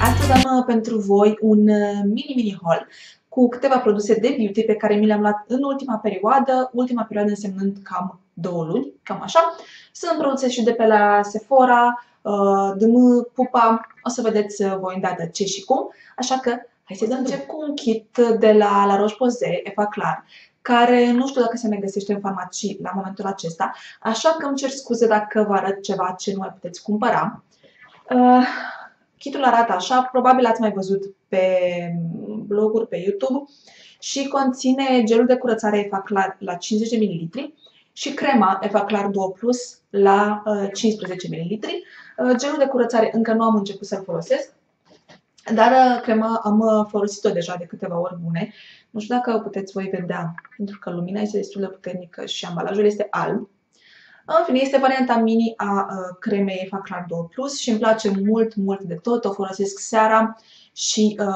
astăzi am uh, pentru voi un uh, mini-mini haul cu câteva produse de beauty pe care mi le-am luat în ultima perioadă, ultima perioadă însemnând cam două luni, cam așa. Sunt produse și de pe la Sephora, uh, DM, Pupa, o să vedeți voi îndată ce și cum, așa că hai să încep cu un kit de la La Roche-Posay, Eva Clar, care nu știu dacă se mai găsește în farmacii la momentul acesta, așa că îmi cer scuze dacă vă arăt ceva ce nu mai puteți cumpăra. Uh, Kitul arată așa, probabil ați mai văzut pe bloguri, pe YouTube și conține gelul de curățare Efaclar la 50 de ml și crema Efaclar 2 Plus la 15 uh, ml. Uh, gelul de curățare încă nu am început să-l folosesc, dar uh, crema am folosit-o deja de câteva ori bune. Nu știu dacă puteți voi vedea, pentru că lumina este destul de puternică și ambalajul este alb. În fine, este varianta mini a uh, cremei Faclar 2 Plus și îmi place mult, mult de tot. O folosesc seara și uh,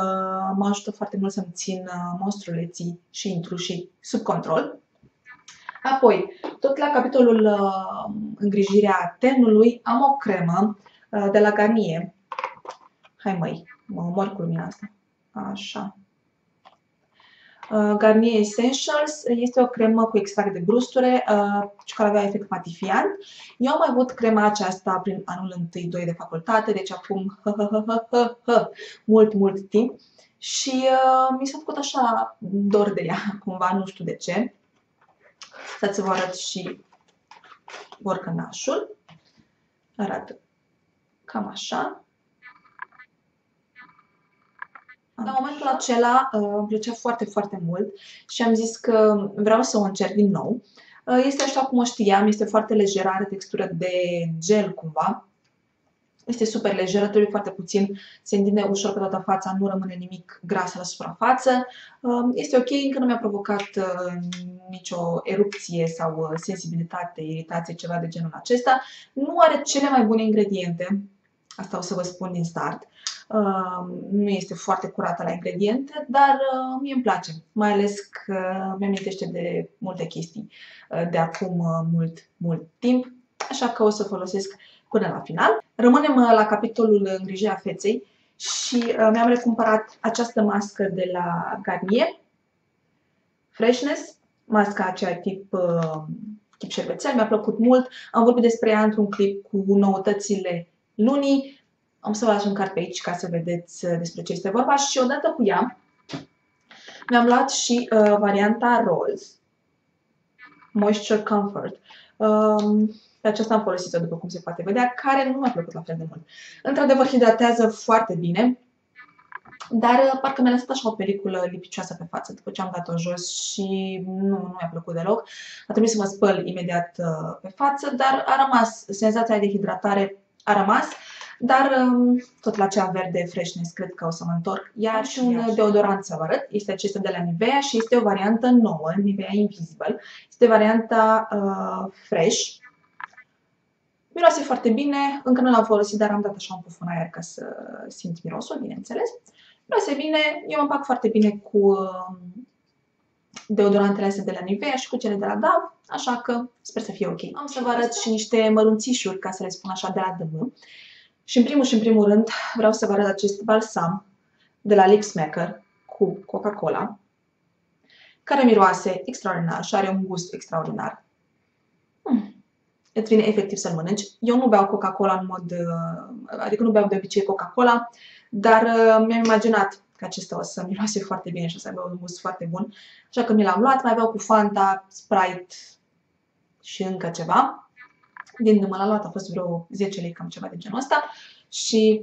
mă ajută foarte mult să-mi țin uh, monstruleții și intrușii sub control. Apoi, tot la capitolul uh, îngrijirea tenului, am o cremă uh, de la Garnier. Hai măi, mă omor cu lumina asta. Așa. Uh, Garnier Essentials este o cremă cu extract de brusture uh, care avea efect matifiant. Eu am mai avut crema aceasta prin anul 1-2 de facultate, deci acum mult, mult timp. Și uh, mi s-a făcut așa dor de ea, cumva, nu știu de ce. Să-ți vă arăt și borcănașul. Arată cam așa. La momentul acela uh, îmi plăcea foarte, foarte mult și am zis că vreau să o încerc din nou. Uh, este așa cum o știam, este foarte lejeră, are textură de gel cumva. Este super lejeră, trebuie foarte puțin, se întinde ușor pe toată fața, nu rămâne nimic gras la suprafață. Uh, este ok, încă nu mi-a provocat nicio erupție sau sensibilitate, iritație, ceva de genul acesta. Nu are cele mai bune ingrediente, asta o să vă spun din start nu este foarte curată la ingrediente, dar uh, mie îmi place, mai ales că mi-amintește de multe chestii uh, de acum uh, mult, mult timp, așa că o să folosesc până la final. Rămânem la capitolul îngrijirea feței și mi-am recumpărat această mască de la Garnier, Freshness, masca aceea tip, tip șervețel, mi-a plăcut mult. Am vorbit despre ea într-un clip cu noutățile lunii. Am să vă las un card pe aici ca să vedeți uh, despre ce este vorba și odată cu ea mi-am luat și uh, varianta Rose Moisture Comfort. Um, pe aceasta am folosit-o, după cum se poate vedea, care nu mi-a plăcut la fel de mult. Într-adevăr, hidratează foarte bine, dar uh, parcă mi-a lăsat așa o peliculă lipicioasă pe față după ce am dat-o jos și nu, nu mi-a plăcut deloc. A trebuit să mă spăl imediat uh, pe față, dar a rămas, senzația de hidratare a rămas. Dar um, tot la cea verde freshness cred că o să mă întorc. Iar și un deodorant să vă arăt. Este acesta de la Nivea și este o variantă nouă, Nivea Invisible. Este varianta uh, fresh. Miroase foarte bine, încă nu l-am folosit, dar am dat așa un puf în aer ca să simt mirosul, bineînțeles. Miroase bine, eu îmi pac foarte bine cu uh, deodorantele astea de la Nivea și cu cele de la DAV, așa că sper să fie ok. Am să vă arăt și niște mărunțișuri, ca să le spun așa, de la DM. Și în primul și în primul rând vreau să vă arăt acest balsam de la Lipsmaker cu Coca-Cola, care miroase extraordinar și are un gust extraordinar. Hmm. Îți vine efectiv să-l mănânci. Eu nu beau Coca-Cola în mod... Uh, adică nu beau de obicei Coca-Cola, dar uh, mi-am imaginat că acesta o să miroase foarte bine și o să aibă un gust foarte bun. Așa că mi l-am luat, mai aveau cu Fanta, Sprite și încă ceva din mă l-a luat, a fost vreo 10 lei, cam ceva de genul ăsta și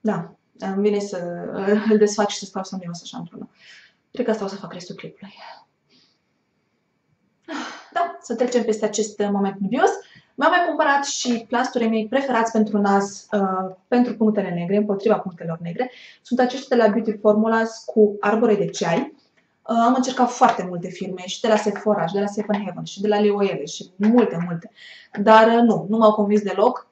da, îmi vine să îl desfac și să stau să-mi iau așa într-una. Cred că asta o să fac restul clipului. Da, să trecem peste acest moment dubios. Mi-am mai cumpărat și plasturii mei preferați pentru nas, uh, pentru punctele negre, împotriva punctelor negre. Sunt aceștia de la Beauty Formulas cu arbore de ceai. Uh, am încercat foarte multe firme și de la Sephora și de la Seven Heaven și de la Lioele și multe, multe. Dar uh, nu, nu m-au convins deloc.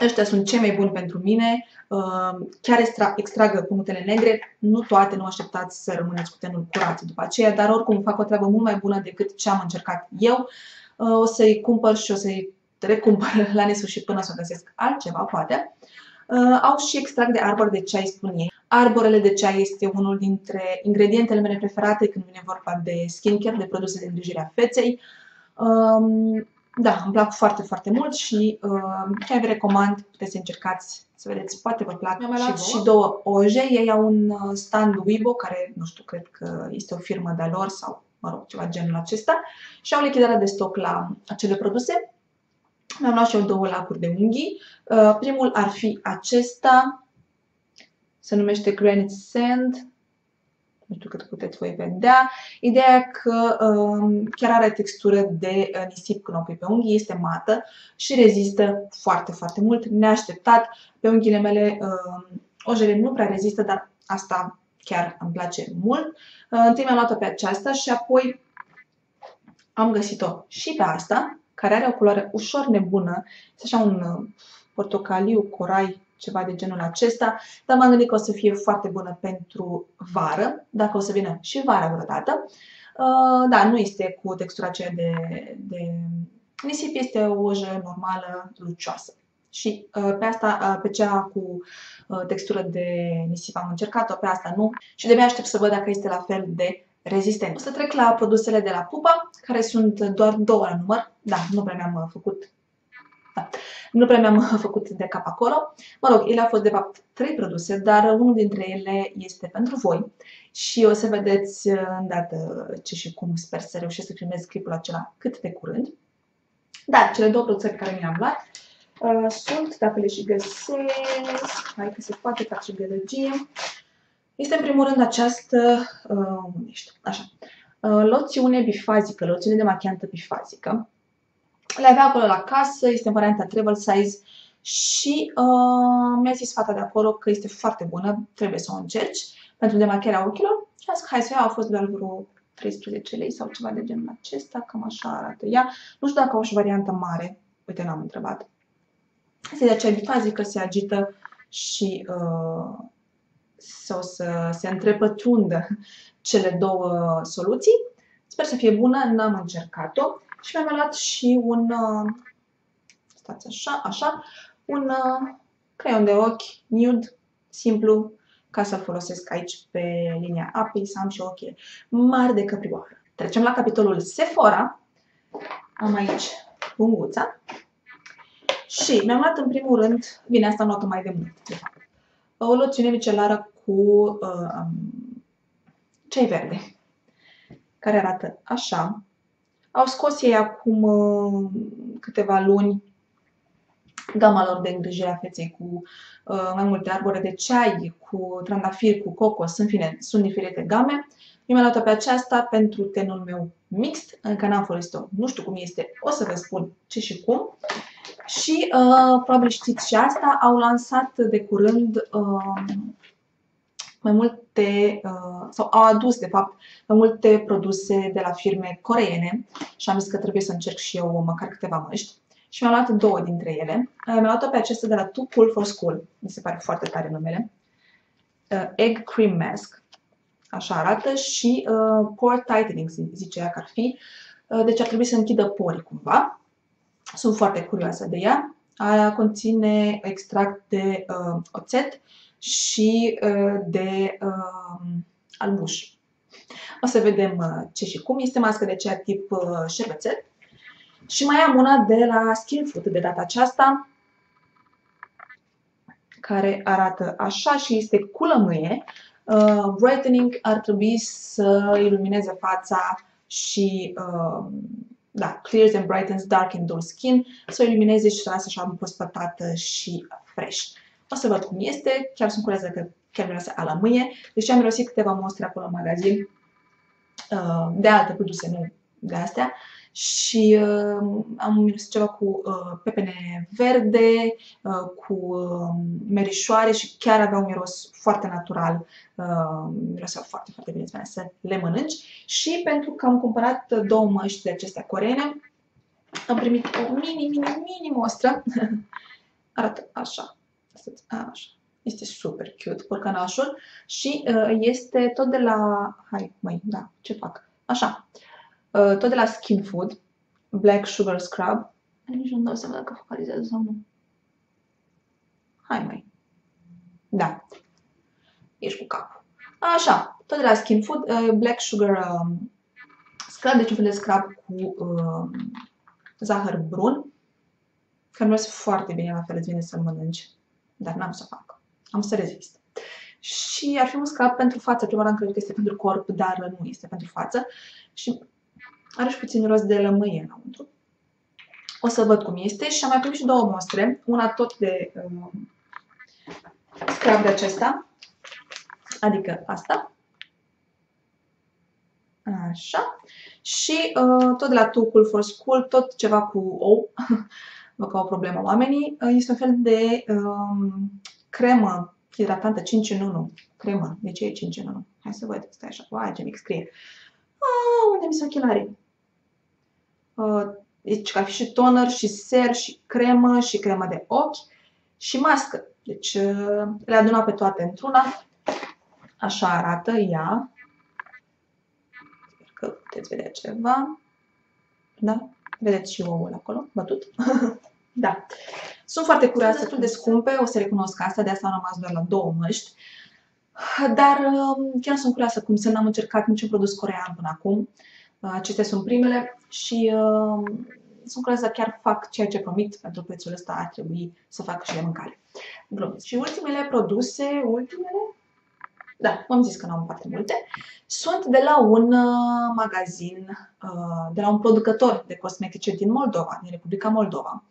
Ăștia sunt cei mai buni pentru mine, uh, chiar extra, extragă punctele negre, nu toate, nu așteptați să rămâneți cu tenul curat după aceea, dar oricum fac o treabă mult mai bună decât ce am încercat eu. O să-i cumpăr și o să-i recumpăr la nesfârșit până să o găsesc altceva, poate. Uh, au și extract de arbor de ceai, spun ei. Arborele de ceai este unul dintre ingredientele mele preferate când vine vorba de skincare, de produse de îngrijire a feței. Um, da, îmi plac foarte, foarte mult și uh, chiar vă recomand, puteți să încercați să vedeți, poate vă plac. Mi-am mai luat și două oje, ei au un uh, stand Weibo, care nu știu, cred că este o firmă de-a lor sau, mă rog, ceva genul acesta și au lichidare de stoc la acele produse. Mi-am luat și eu două lacuri de unghii. Uh, primul ar fi acesta, se numește Granite Sand, nu știu cât puteți voi vedea. Ideea că um, chiar are textură de uh, nisip când o pui pe unghii, este mată și rezistă foarte, foarte mult, neașteptat. Pe unghiile mele um, ojele nu prea rezistă, dar asta chiar îmi place mult. Uh, întâi mi-am luat-o pe aceasta și apoi am găsit-o și pe asta, care are o culoare ușor nebună. Este așa un uh, portocaliu, corai, ceva de genul acesta, dar m-am gândit că o să fie foarte bună pentru vară, dacă o să vină și vara vreodată. Uh, da, nu este cu textura aceea de, de nisip, este o ojă normală, lucioasă. Și uh, pe asta, uh, pe cea cu textură de nisip am încercat-o, pe asta nu. Și de aștept să văd dacă este la fel de rezistent. O să trec la produsele de la Pupa, care sunt doar două la număr. Da, nu prea mi-am făcut da. Nu prea mi-am făcut de cap acolo. Mă rog, ele au fost de fapt trei produse, dar unul dintre ele este pentru voi și o să vedeți îndată ce și cum sper să reușesc să filmez clipul acela cât de curând. Dar cele două produse pe care mi le-am luat uh, sunt, dacă le și găsesc, hai că se poate face gălăgie, este în primul rând această, uh, așa, uh, loțiune bifazică, loțiune de machiantă bifazică, le avea acolo la casă, este în varianta travel size și uh, mi-a zis fata de acolo că este foarte bună, trebuie să o încerci pentru demacherea ochilor și a zis hai să iau, a fost doar vreo 13 lei sau ceva de genul acesta, cam așa arată ea. Nu știu dacă au și variantă mare, uite, n-am întrebat. Este de aceea bifazică, se agită și uh, să o să se întrepătrundă cele două soluții. Sper să fie bună, n-am încercat-o. Și mi-am luat și un, uh, stați așa, așa, un uh, creion de ochi nude, simplu, ca să-l folosesc aici pe linia apei, să am și ochi mari de căprioară. Trecem la capitolul Sephora. Am aici punguța. Și mi-am luat în primul rând, bine, asta am luat mai de mult, de fapt, o loțiune micelară cu uh, cei verde, care arată așa. Au scos ei acum uh, câteva luni gama lor de îngrijire a feței cu uh, mai multe arbore de ceai, cu trandafiri, cu cocos, în fine, sunt diferite game. Eu mi-am luat pe aceasta pentru tenul meu mixt, încă n-am folosit-o, nu știu cum este, o să vă spun ce și cum. Și uh, probabil știți și asta, au lansat de curând uh, mai multe, uh, sau au adus, de fapt, mai multe produse de la firme coreene și am zis că trebuie să încerc și eu măcar câteva măști. Și mi-am luat două dintre ele. Uh, mi-am luat-o pe acesta de la Too Cool for School. Mi se pare foarte tare numele. Uh, Egg Cream Mask. Așa arată. Și Pore Tightening, zice ea că ar fi. Deci ar trebui să închidă porii cumva. Sunt foarte curioasă de ea. Aia conține extract de uh, oțet și uh, de uh, albuș. O să vedem uh, ce și cum. Este mască de ceea tip șervețel. Și mai am una de la Skin Food de data aceasta, care arată așa și este cu lămâie. Uh, brightening ar trebui să ilumineze fața și uh, da, clears and brightens dark and dull skin, să o ilumineze și să lasă așa împrospătată și fresh. O să văd cum este, chiar sunt curioasă că chiar miroase a la mâie. Deci am mirosit câteva mostre acolo în magazin uh, de alte produse, nu de astea. Și uh, am mirosit ceva cu uh, pepene verde, uh, cu uh, merișoare și chiar avea un miros foarte natural. Uh, miroseau foarte, foarte bine, să le mănânci. Și pentru că am cumpărat două măști de acestea coreene, am primit o mini, mini, mini mostră. Arată așa așa. Este super cute porcanașul și uh, este tot de la... Hai, mai, da, ce fac? Așa. Uh, tot de la Skin Food. Black Sugar Scrub. Nici nu dau seama dacă focalizează sau nu. Hai, mai. Da. Ești cu capul. Așa, tot de la Skin Food, uh, Black Sugar um, Scrub, deci un fel de scrub cu uh, zahăr brun, care merge foarte bine, la fel îți vine să-l mănânci, dar n-am să fac. Am să rezist. Și ar fi un scrub pentru față, prima oară am crezut că este pentru corp, dar nu este pentru față. Și are și puțin rost de lămâie înăuntru. O să văd cum este și am mai primit și două mostre, una tot de uh, scrub de acesta, adică asta. Așa. Și uh, tot de la Too Cool for School, tot ceva cu ou, vă că au o problemă oamenii, uh, este un fel de uh, cremă hidratantă 5 în 1. Cremă. De ce e 5 în 1? Hai să văd. Stai așa. Uai, ce mic scrie. Ah, unde mi sunt ochelarii? Uh, deci ca fi și toner, și ser, și cremă, și cremă de ochi, și mască. Deci uh, le adunat pe toate într-una. Așa arată ea. Sper că puteți vedea ceva. Da? Vedeți și ouul acolo, bătut. da. Sunt foarte curioasă, destul de scumpe, o să recunosc asta, de asta am rămas doar la două măști. Dar um, chiar sunt curioasă cum să n-am încercat niciun produs corean până acum. Acestea sunt primele și uh, sunt curioasă chiar fac ceea ce promit, pentru prețul ăsta ar trebui să fac și de mâncare. Glumesc. Și ultimele produse, ultimele, da, v-am zis că nu am foarte multe, sunt de la un uh, magazin, uh, de la un producător de cosmetice din Moldova, din Republica Moldova.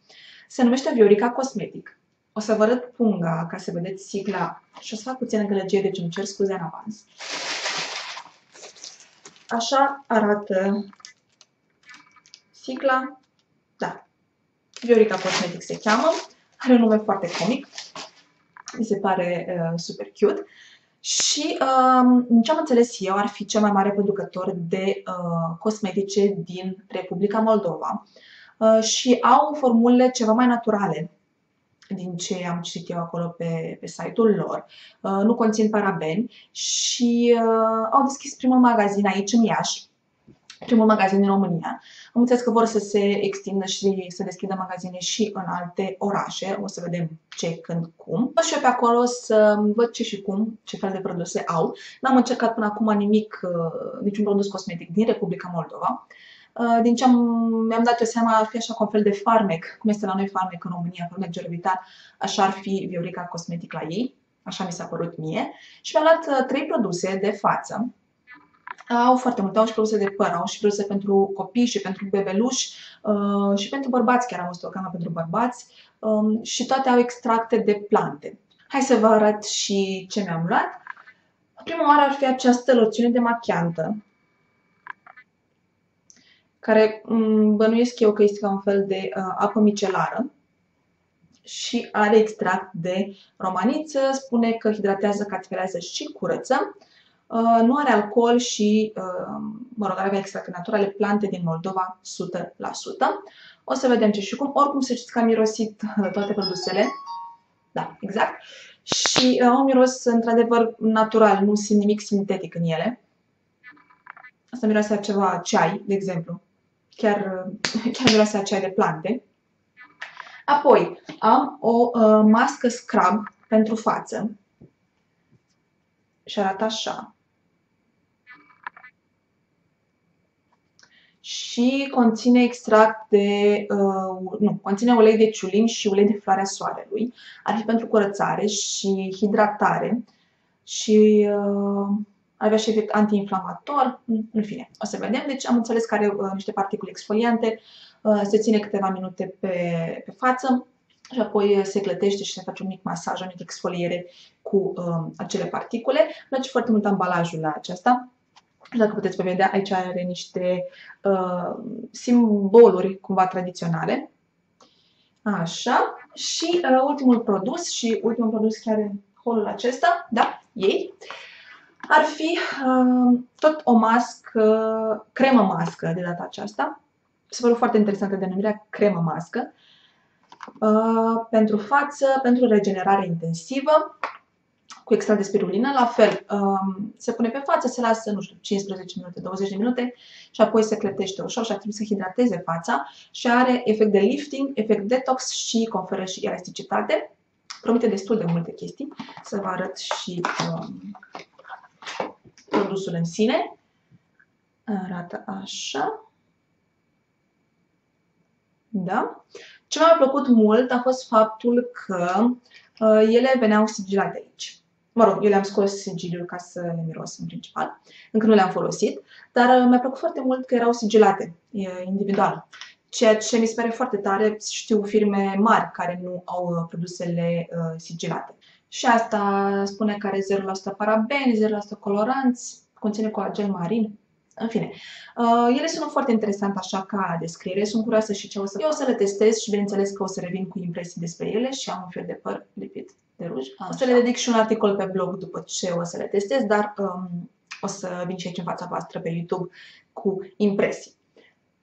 Se numește Viorica Cosmetic. O să vă arăt punga ca să vedeți sigla și o să fac puțină gălăgie, deci îmi cer scuze în avans. Așa arată sigla. Da. Viorica Cosmetic se cheamă. Are un nume foarte comic. Mi se pare uh, super cute. Și, uh, din ce am înțeles eu, ar fi cel mai mare producător de uh, cosmetice din Republica Moldova. Uh, și au formule ceva mai naturale din ce am citit eu acolo pe, pe site-ul lor. Uh, nu conțin parabeni și uh, au deschis primul magazin aici în Iași, primul magazin din România. Am înțeles că vor să se extindă și să deschidă magazine și în alte orașe. O să vedem ce, când, cum. O și eu pe acolo să văd ce și cum, ce fel de produse au. N-am încercat până acum nimic, uh, niciun produs cosmetic din Republica Moldova. Uh, din ce am, mi-am dat eu seama, ar fi așa cu un fel de farmec, cum este la noi farmec în România, farmec gervitar, așa ar fi Viorica Cosmetic la ei, așa mi s-a părut mie. Și mi-am luat uh, trei produse de față, au foarte multe, au și produse de păr, au și produse pentru copii și pentru bebeluși uh, și pentru bărbați, chiar am văzut o gamă pentru bărbați. Um, și toate au extracte de plante. Hai să vă arăt și ce mi-am luat. Prima oară ar fi această loțiune de machiantă, care mm, bănuiesc eu că este ca un fel de uh, apă micelară și are extract de romaniță, spune că hidratează, catifelează și curăță. Uh, nu are alcool și, uh, mă rog, are extracte naturale, plante din Moldova, 100%. O să vedem ce și cum. Oricum să știți că am mirosit uh, toate produsele. Da, exact. Și uh, au miros într-adevăr natural, nu simt nimic sintetic în ele. Asta miroase ceva ceai, de exemplu chiar, chiar miroase aceea de plante. Apoi am o uh, mască scrub pentru față și arată așa. Și conține extract de, uh, nu, conține ulei de ciulin și ulei de floarea soarelui. Ar fi pentru curățare și hidratare și uh, avea și efect antiinflamator, în fine, o să vedem. Deci am înțeles că are uh, niște particule exfoliante, uh, se ține câteva minute pe, pe față și apoi se clătește și se face un mic masaj, o mică exfoliere cu uh, acele particule. Îmi place foarte mult ambalajul la aceasta. Dacă puteți vedea, aici are niște uh, simboluri cumva tradiționale. Așa. Și uh, ultimul produs și ultimul produs chiar în holul acesta, da, ei. Uh, ar fi uh, tot o mască, cremă mască de data aceasta. Se pare foarte interesantă denumirea cremă mască. Uh, pentru față, pentru regenerare intensivă, cu extra de spirulină. La fel, um, se pune pe față, se lasă, nu știu, 15 minute, 20 de minute și apoi se clătește ușor și ar trebui să hidrateze fața și are efect de lifting, efect detox și conferă și elasticitate. promite destul de multe chestii. Să vă arăt și um, produsul în sine. Arată așa. Da? Ce mi-a plăcut mult a fost faptul că uh, ele veneau sigilate aici. Mă rog, eu le-am scos sigiliul ca să le miros în principal. Încă nu le-am folosit, dar uh, mi-a plăcut foarte mult că erau sigilate, individual. Ceea ce mi se pare foarte tare, știu firme mari care nu au uh, produsele uh, sigilate. Și asta spune că are 0% parabeni, 0% coloranți, conține colagel marin. În fine, uh, ele sunt foarte interesante așa ca descriere, sunt curioasă și ce o să... Eu o să le testez și bineînțeles că o să revin cu impresii despre ele și am un fel de păr lipit de ruj. Așa. O să le dedic și un articol pe blog după ce o să le testez, dar um, o să vin și aici în fața voastră pe YouTube cu impresii.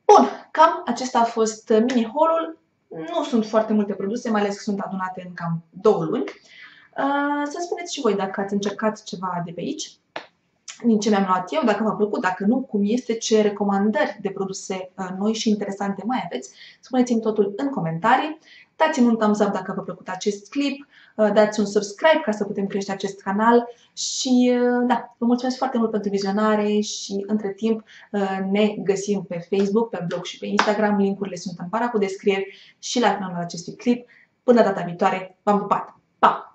Bun, cam acesta a fost mini-haul. Nu sunt foarte multe produse, mai ales că sunt adunate în cam două luni. Uh, să spuneți și voi dacă ați încercat ceva de pe aici din ce mi-am luat eu, dacă v-a plăcut, dacă nu, cum este, ce recomandări de produse uh, noi și interesante mai aveți, spuneți-mi totul în comentarii. Dați-mi un thumbs up dacă v-a plăcut acest clip, uh, dați un subscribe ca să putem crește acest canal și uh, da, vă mulțumesc foarte mult pentru vizionare și între timp ne găsim pe Facebook, pe blog și pe Instagram, linkurile sunt în para cu descrieri și la finalul acestui clip. Până data viitoare, v-am pupat! Pa!